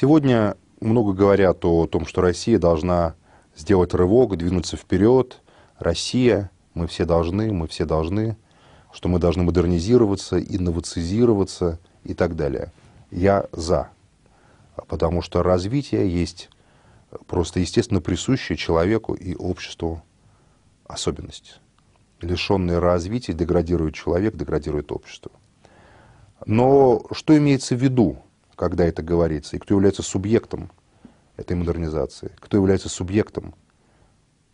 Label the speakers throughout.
Speaker 1: Сегодня много говорят о том, что Россия должна сделать рывок, двинуться вперед. Россия, мы все должны, мы все должны, что мы должны модернизироваться, инновацизироваться и так далее. Я за. Потому что развитие есть просто естественно присущая человеку и обществу особенность. Лишенный развития деградирует человек, деградирует общество. Но что имеется в виду, когда это говорится, и кто является субъектом этой модернизации, кто является субъектом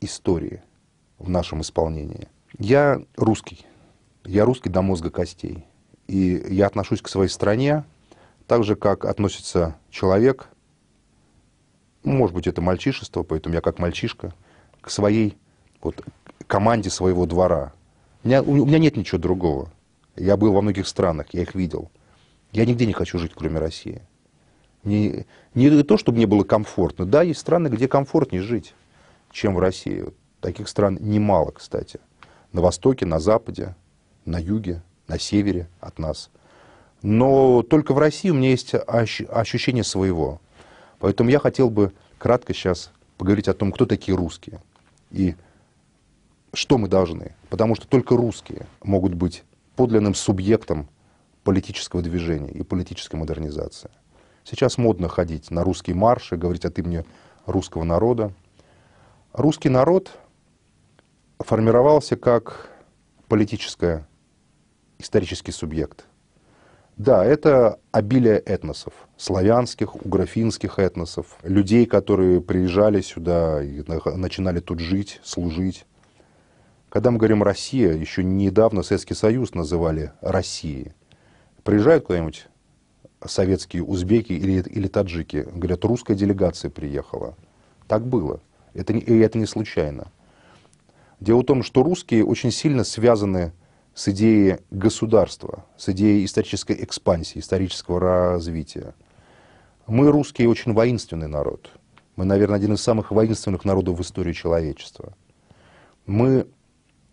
Speaker 1: истории в нашем исполнении? Я русский. Я русский до мозга костей. И я отношусь к своей стране так же, как относится человек может быть, это мальчишество, поэтому я как мальчишка к своей вот, команде своего двора. У меня, у меня нет ничего другого. Я был во многих странах, я их видел. Я нигде не хочу жить, кроме России. Не, не то, чтобы мне было комфортно. Да, есть страны, где комфортнее жить, чем в России. Таких стран немало, кстати. На востоке, на западе, на юге, на севере от нас. Но только в России у меня есть ощущение своего. Поэтому я хотел бы кратко сейчас поговорить о том, кто такие русские и что мы должны. Потому что только русские могут быть подлинным субъектом политического движения и политической модернизации. Сейчас модно ходить на русские марши, говорить от имени русского народа. Русский народ формировался как политический исторический субъект – да, это обилие этносов, славянских, угрофинских этносов, людей, которые приезжали сюда и начинали тут жить, служить. Когда мы говорим «Россия», еще недавно Советский Союз называли Россией. Приезжают куда-нибудь советские узбеки или, или таджики, говорят, русская делегация приехала. Так было. Это, и это не случайно. Дело в том, что русские очень сильно связаны с идеей государства, с идеей исторической экспансии, исторического развития. Мы, русские, очень воинственный народ. Мы, наверное, один из самых воинственных народов в истории человечества. Мы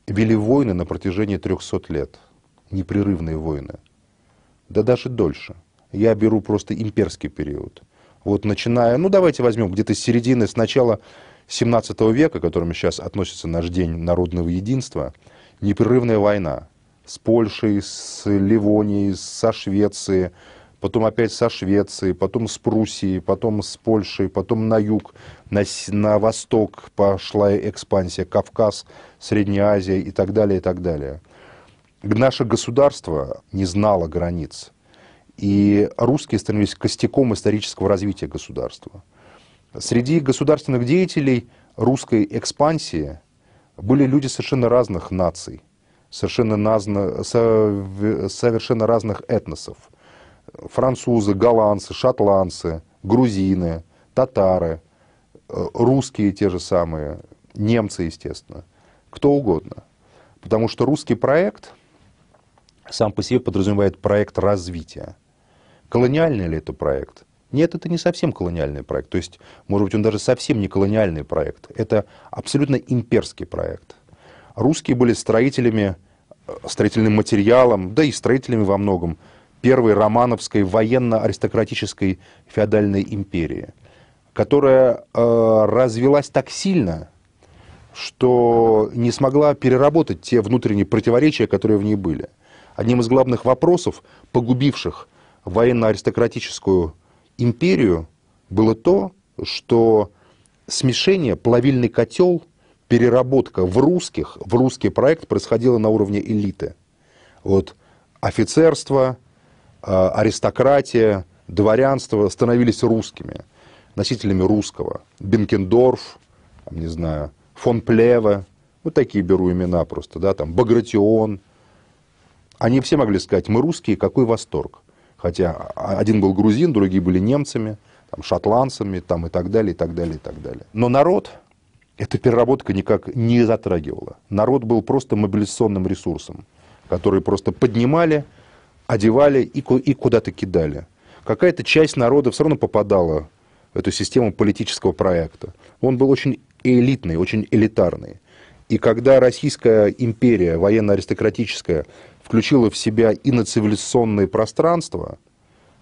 Speaker 1: вели войны на протяжении 300 лет, непрерывные войны, да даже дольше. Я беру просто имперский период. Вот начиная, ну давайте возьмем где-то с середины, с начала 17 века, к которому сейчас относится наш День народного единства, непрерывная война с Польшей, с Ливонией, со Швецией, потом опять со Швецией, потом с Пруссией, потом с Польшей, потом на юг, на, на восток пошла экспансия, Кавказ, Средняя Азия и так далее, и так далее. Наше государство не знало границ. И русские становились костяком исторического развития государства. Среди государственных деятелей русской экспансии были люди совершенно разных наций – совершенно, назно, совершенно разных этносов. Французы, голландцы, шотландцы, грузины, татары, э, русские те же самые, немцы, естественно, кто угодно. Потому что русский проект сам по себе подразумевает проект развития. Колониальный ли это проект? Нет, это не совсем колониальный проект. То есть, может быть, он даже совсем не колониальный проект. Это абсолютно имперский проект. Русские были строителями, э, строительным материалом, да и строителями во многом, первой романовской военно-аристократической феодальной империи, которая э, развелась так сильно, что не смогла переработать те внутренние противоречия, которые в ней были. Одним из главных вопросов, погубивших военно-аристократическую империю, было то, что смешение, плавильный котел – переработка в русских, в русский проект происходила на уровне элиты. Вот офицерство, аристократия, дворянство становились русскими, носителями русского. Бенкендорф, не знаю, фон Плеве, вот такие беру имена просто, да, там, Багратион. Они все могли сказать, мы русские, какой восторг. Хотя один был грузин, другие были немцами, там, шотландцами там, и так далее, и так далее, и так далее. Но народ, эта переработка никак не затрагивала. Народ был просто мобилизационным ресурсом, который просто поднимали, одевали и, и куда-то кидали. Какая-то часть народа все равно попадала в эту систему политического проекта. Он был очень элитный, очень элитарный. И когда Российская империя, военно-аристократическая, включила в себя иноцивилизационные пространства,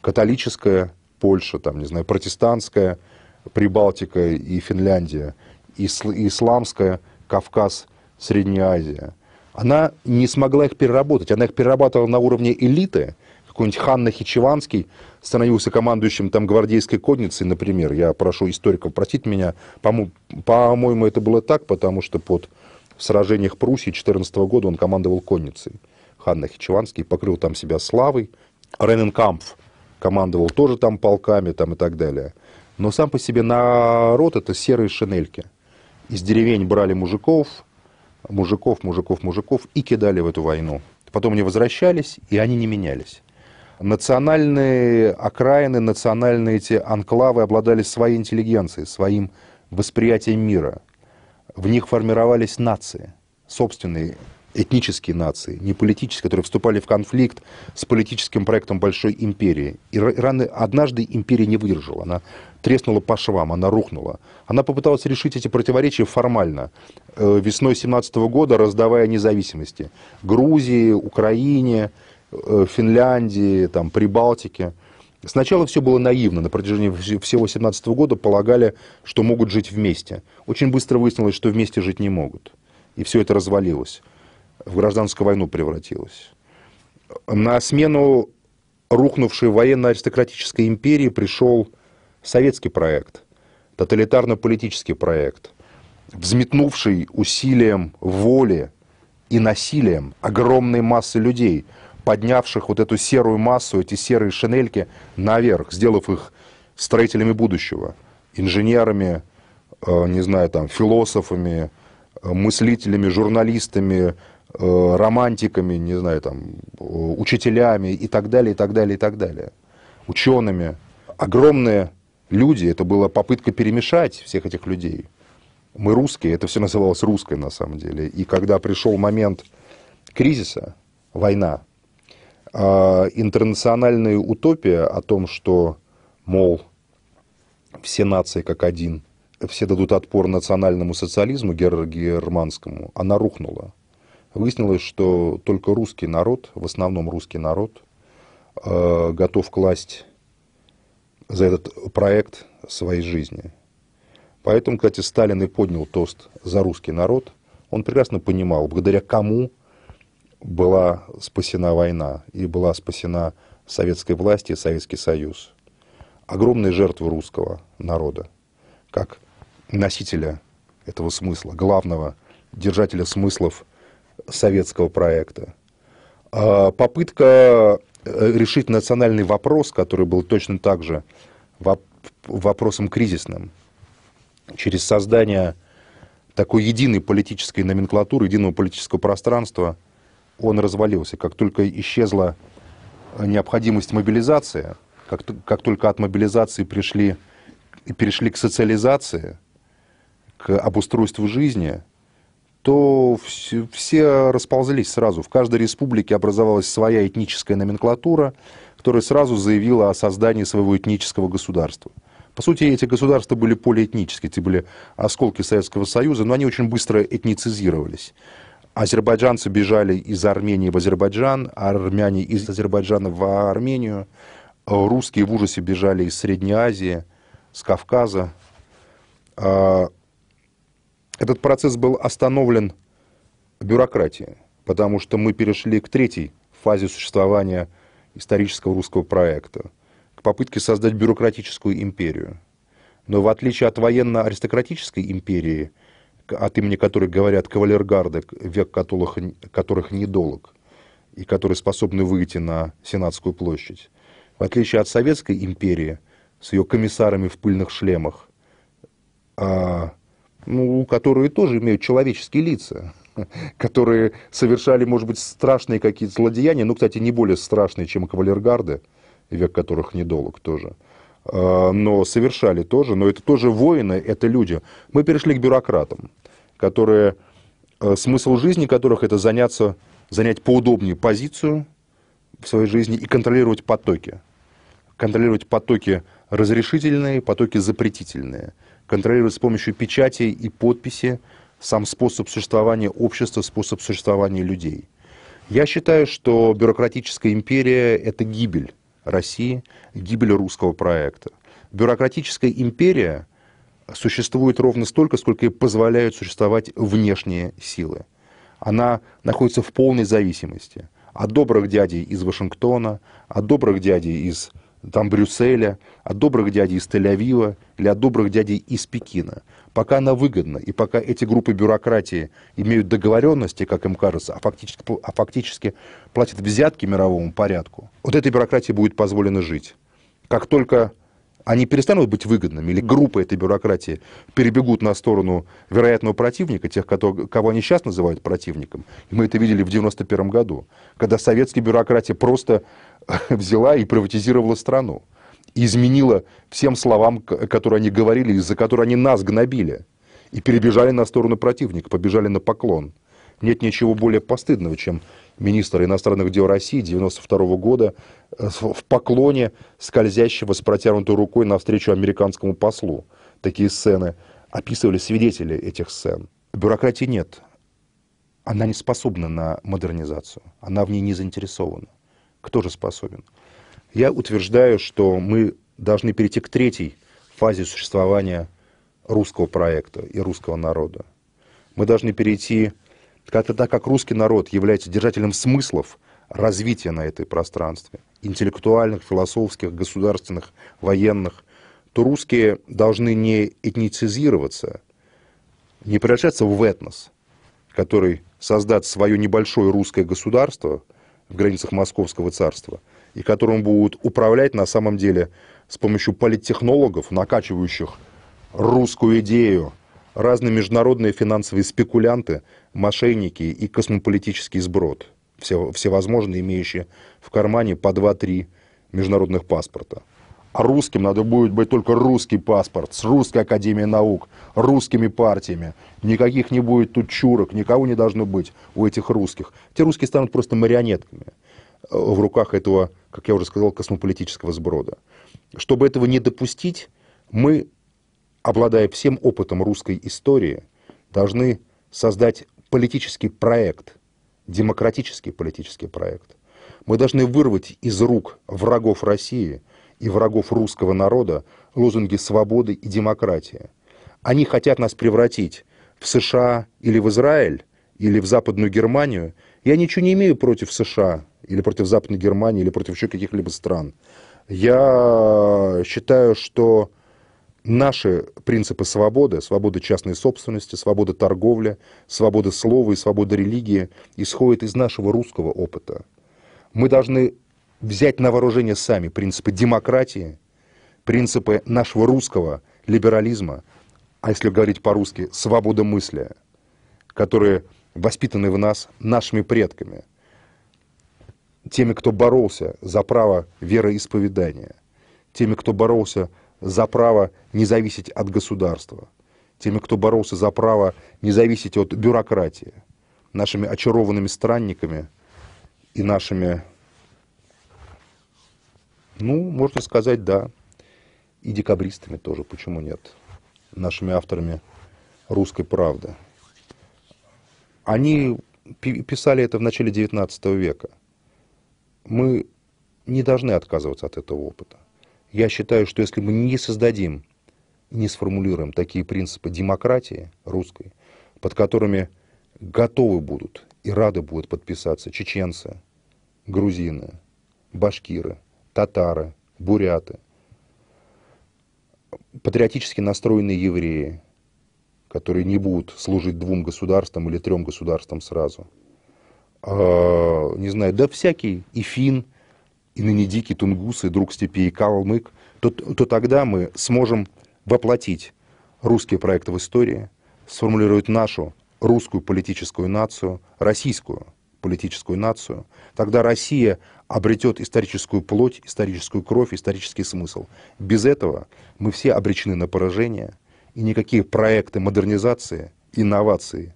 Speaker 1: католическая Польша, там, не знаю, протестантская, Прибалтика и Финляндия, исламская, Кавказ, Средняя Азия, она не смогла их переработать. Она их перерабатывала на уровне элиты. Какой-нибудь Хан Нахичеванский становился командующим там гвардейской конницей, например. Я прошу историков простить меня. По-моему, это было так, потому что под в сражениях Пруссии 14 года он командовал конницей. Хан Нахичеванский покрыл там себя славой. Рененкампф командовал тоже там полками там, и так далее. Но сам по себе народ это серые шинельки. Из деревень брали мужиков, мужиков, мужиков, мужиков и кидали в эту войну. Потом они возвращались, и они не менялись. Национальные окраины, национальные эти анклавы обладали своей интеллигенцией, своим восприятием мира. В них формировались нации, собственные этнические нации, не политические, которые вступали в конфликт с политическим проектом большой империи. И рано, однажды империя не выдержала, она треснула по швам, она рухнула. Она попыталась решить эти противоречия формально, э, весной 17 года раздавая независимости Грузии, Украине, э, Финляндии, там, Прибалтике. Сначала все было наивно. На протяжении всего 17 года полагали, что могут жить вместе. Очень быстро выяснилось, что вместе жить не могут. И все это развалилось в гражданскую войну превратилась. На смену рухнувшей военно-аристократической империи пришел советский проект, тоталитарно-политический проект, взметнувший усилием воли и насилием огромной массы людей, поднявших вот эту серую массу, эти серые шинельки наверх, сделав их строителями будущего, инженерами, э, не знаю, там, философами, э, мыслителями, журналистами, романтиками, не знаю, там, учителями и так далее, и так далее, и так далее, учеными. Огромные люди, это была попытка перемешать всех этих людей. Мы русские, это все называлось русской на самом деле. И когда пришел момент кризиса, война, а, интернациональная утопия о том, что, мол, все нации как один, все дадут отпор национальному социализму германскому, она рухнула. Выяснилось, что только русский народ, в основном русский народ, э, готов класть за этот проект своей жизни. Поэтому, кстати, Сталин и поднял тост за русский народ. Он прекрасно понимал, благодаря кому была спасена война и была спасена советской власти и Советский Союз. Огромные жертвы русского народа, как носителя этого смысла, главного держателя смыслов советского проекта. А попытка э, решить национальный вопрос, который был точно так же вопросом кризисным, через создание такой единой политической номенклатуры, единого политического пространства, он развалился. Как только исчезла необходимость мобилизации, как, как только от мобилизации пришли, перешли к социализации, к обустройству жизни – то все, все расползлись сразу. В каждой республике образовалась своя этническая номенклатура, которая сразу заявила о создании своего этнического государства. По сути, эти государства были полиэтнические, эти были осколки Советского Союза, но они очень быстро этницизировались. Азербайджанцы бежали из Армении в Азербайджан, армяне из Азербайджана в Армению, русские в ужасе бежали из Средней Азии, с Кавказа. Этот процесс был остановлен бюрократией, потому что мы перешли к третьей фазе существования исторического русского проекта, к попытке создать бюрократическую империю. Но в отличие от военно-аристократической империи, от имени которой говорят кавалергарды, век которых, которых недолг, и которые способны выйти на Сенатскую площадь, в отличие от Советской империи с ее комиссарами в пыльных шлемах, а ну, которые тоже имеют человеческие лица, которые совершали, может быть, страшные какие-то злодеяния, ну, кстати, не более страшные, чем кавалергарды, век которых недолг тоже, а, но совершали тоже, но это тоже воины, это люди. Мы перешли к бюрократам, которые, а, смысл жизни которых это заняться, занять поудобнее позицию в своей жизни и контролировать потоки. Контролировать потоки разрешительные, потоки запретительные – контролировать с помощью печати и подписи сам способ существования общества, способ существования людей. Я считаю, что бюрократическая империя – это гибель России, гибель русского проекта. Бюрократическая империя существует ровно столько, сколько ей позволяют существовать внешние силы. Она находится в полной зависимости от добрых дядей из Вашингтона, от добрых дядей из там, Брюсселя, от добрых дядей из Тель-Авива или от добрых дядей из Пекина. Пока она выгодна, и пока эти группы бюрократии имеют договоренности, как им кажется, а фактически, а фактически платят взятки мировому порядку, вот этой бюрократии будет позволено жить. Как только они перестанут быть выгодными, или группы этой бюрократии перебегут на сторону вероятного противника, тех, кто, кого они сейчас называют противником. И мы это видели в 1991 году, когда советская бюрократия просто взяла и приватизировала страну. И изменила всем словам, которые они говорили, из-за которых они нас гнобили. И перебежали на сторону противника, побежали на поклон. Нет ничего более постыдного, чем министр иностранных дел России 1992 года э, в поклоне скользящего с протянутой рукой навстречу американскому послу. Такие сцены описывали свидетели этих сцен. Бюрократии нет. Она не способна на модернизацию. Она в ней не заинтересована. Кто же способен? Я утверждаю, что мы должны перейти к третьей фазе существования русского проекта и русского народа. Мы должны перейти тогда как русский народ является держателем смыслов развития на этой пространстве, интеллектуальных, философских, государственных, военных, то русские должны не этницизироваться, не превращаться в этнос, который создаст свое небольшое русское государство в границах Московского царства, и которым будут управлять на самом деле с помощью политтехнологов, накачивающих русскую идею разные международные финансовые спекулянты, мошенники и космополитический сброд, все, всевозможные, имеющие в кармане по 2-3 международных паспорта. А русским надо будет быть только русский паспорт с русской академией наук, русскими партиями. Никаких не будет тут чурок, никого не должно быть у этих русских. Те русские станут просто марионетками э, в руках этого, как я уже сказал, космополитического сброда. Чтобы этого не допустить, мы обладая всем опытом русской истории, должны создать политический проект, демократический политический проект. Мы должны вырвать из рук врагов России и врагов русского народа лозунги свободы и демократии. Они хотят нас превратить в США или в Израиль, или в Западную Германию. Я ничего не имею против США, или против Западной Германии, или против еще каких-либо стран. Я считаю, что наши принципы свободы, свободы частной собственности, свободы торговли, свободы слова и свободы религии исходят из нашего русского опыта. Мы должны взять на вооружение сами принципы демократии, принципы нашего русского либерализма, а если говорить по-русски, свобода мысли, которые воспитаны в нас нашими предками, теми, кто боролся за право вероисповедания, теми, кто боролся за право не зависеть от государства, теми, кто боролся за право не зависеть от бюрократии, нашими очарованными странниками и нашими, ну, можно сказать, да, и декабристами тоже, почему нет, нашими авторами «Русской правды». Они писали это в начале XIX века. Мы не должны отказываться от этого опыта. Я считаю, что если мы не создадим, не сформулируем такие принципы демократии русской, под которыми готовы будут и рады будут подписаться чеченцы, грузины, башкиры, татары, буряты, патриотически настроенные евреи, которые не будут служить двум государствам или трем государствам сразу. А, не знаю, да всякий, и фин, и ныне дикий тунгус, и друг степи, и калмык, то, то тогда мы сможем воплотить русские проекты в истории, сформулировать нашу русскую политическую нацию, российскую политическую нацию. Тогда Россия обретет историческую плоть, историческую кровь, исторический смысл. Без этого мы все обречены на поражение, и никакие проекты модернизации, инновации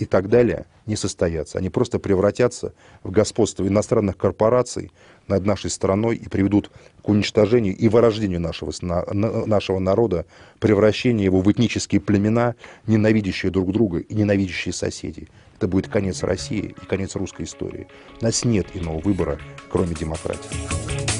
Speaker 1: и так далее не состоятся. Они просто превратятся в господство иностранных корпораций над нашей страной и приведут к уничтожению и вырождению нашего, нашего народа, превращению его в этнические племена, ненавидящие друг друга и ненавидящие соседей. Это будет конец России и конец русской истории. У нас нет иного выбора, кроме демократии.